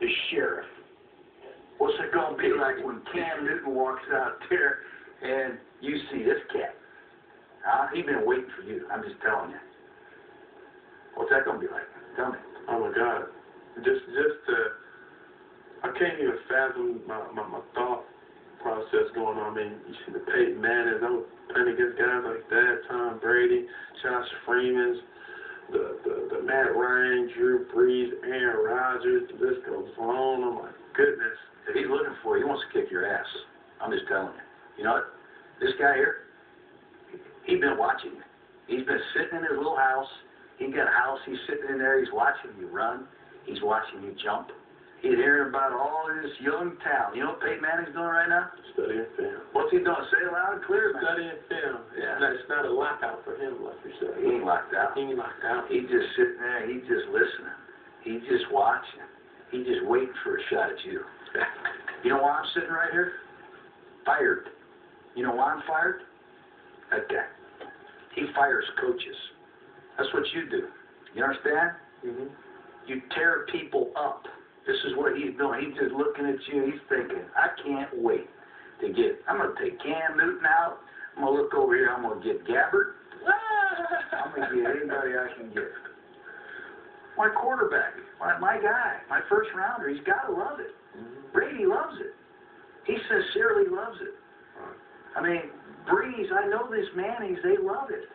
the sheriff. What's it gonna be like when Cam Newton walks out there and you see this cat? Huh? He been waiting for you. I'm just telling you. What's that gonna be like? Tell me. Oh my God, just just uh, I can't even fathom my, my my thought process going on. I mean, you see the Peyton Mannings. I was playing against guys like that, Tom Brady, Josh Freeman's, the the the Matt Ryan, Drew Brees, Aaron Rodgers. The list goes on. Oh my goodness. If he's looking for you, he wants to kick your ass. I'm just telling you. You know what? This guy here, he's been watching you. He's been sitting in his little house. He got a house. He's sitting in there. He's watching you run. He's watching you jump. He's hearing about all this young talent. You know what Peyton Manning's doing right now? Studying film. What's he doing? Say it loud and clear, man. Studying film. Not, it's not a lockout for him, like you said. He ain't locked out. He ain't locked out. He's just sitting there. He's just listening. He's just watching. He's just waiting for a shot at you. You know why I'm sitting right here? Fired. You know why I'm fired? That guy. He fires coaches. That's what you do. You understand? Mm-hmm. You tear people up. This is what he's doing. He's just looking at you. He's thinking, I can't wait to get. I'm going to take Cam Newton out. I'm going to look over here. I'm going to get Gabbert. I'm going to get anybody I can get. My quarterback, my, my guy, my first rounder. He's got to love it. Mm-hmm. Brady loves it. He sincerely loves it. I mean, Brees, I know this Mannings, they love it.